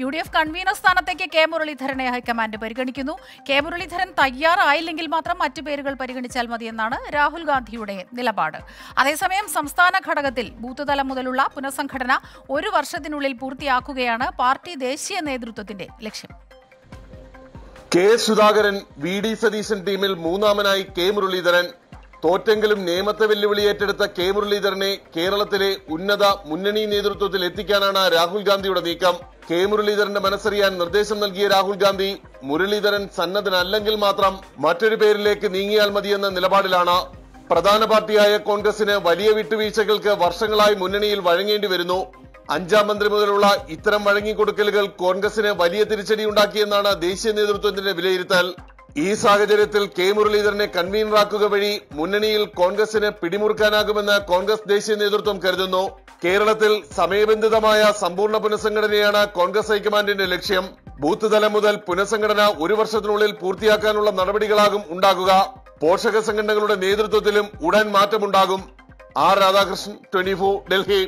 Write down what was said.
U D F convener സ്ഥാനത്തേക്ക് K മുരളീധരനെ high command പരിഗണിക്കുന്നു. കെ മുരളീധരൻ തയ്യാറായില്ലെങ്കിൽ മാത്രം മറ്റു പേരുകൾ പരിഗണിച്ചാൽ മതിയെന്നാണ് രാഹുൽ ഗാന്ധിയുടെ നിലപാട്. അതേസമയം സംസ്ഥാന ഘടകത്തിൽ ബൂത്ത് തലം മുതലുള്ള പുനഃസംഘടന ഒരു വർഷത്തിനുള്ളിൽ പൂർത്തിയാക്കുകയാണ് പാർട്ടി ദേശീയ നേതൃത്വത്തിന്റെ ലക്ഷ്യം. K Sudhakaran V D Satheesan ടീമിൽ മൂന്നാമനായി കെ മുരളീധരൻ തോറ്റെങ്കിലും നിയമത്തെ വെല്ലുവിളി ഏറ്റെടുത്ത കെ മുരളീധരനെ കേരളത്തിലെ ഉന്നത മുന്നണി നേതൃത്വത്തിൽ എത്തിക്കാനാണ് രാഹുൽ ഗാന്ധിയുടെ നീക്കം. കെ മുരളീധരന്റെ മനസ്സറിയാൻ നിർദ്ദേശം നൽകിയ രാഹുൽ ഗാന്ധി മുരളീധരൻ സന്നദ്ധനല്ലെങ്കിൽ മാത്രം മറ്റൊരു പേരിലേക്ക് നീങ്ങിയാൽ മതിയെന്ന നിലപാടിലാണ്. പ്രധാന പാർട്ടിയായ കോൺഗ്രസിന് വലിയ വിട്ടുവീഴ്ചകൾക്ക് വർഷങ്ങളായി മുന്നണിയിൽ വഴങ്ങേണ്ടി വരുന്നു. അഞ്ചാം മന്ത്രി മുതലുള്ള ഇത്തരം വഴങ്ങിക്കൊടുക്കലുകൾ കോൺഗ്രസിന് വലിയ തിരിച്ചടി ഉണ്ടാക്കിയെന്നാണ് ദേശീയ നേതൃത്വത്തിന്റെ വിലയിരുത്തൽ. ഈ സാഹചര്യത്തിൽ കെ മുരളീധരനെ കൺവീനറാക്കുക വഴി മുന്നണിയിൽ കോൺഗ്രസിന് പിടിമുറുക്കാനാകുമെന്ന് കോൺഗ്രസ് ദേശീയ നേതൃത്വം കരുതുന്നു. കേരളത്തിൽ സമയബന്ധിതമായ സമ്പൂർണ പുനഃസംഘടനയാണ് കോൺഗ്രസ് ഹൈക്കമാൻഡിന്റെ ലക്ഷ്യം. ബൂത്ത് തലം മുതൽ പുനഃസംഘടന ഒരു വർഷത്തിനുള്ളിൽ പൂർത്തിയാക്കാനുള്ള നടപടികളാകും ഉണ്ടാകുക. പോഷക സംഘടനകളുടെ നേതൃത്വത്തിലും ഉടൻ മാറ്റമുണ്ടാകും. R Radhakrishnan twenty Delhi.